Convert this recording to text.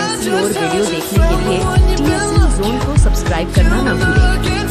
ऐसी और वीडियो देखने के लिए टीएससी जोन को सब्सक्राइब करना ना भूलें।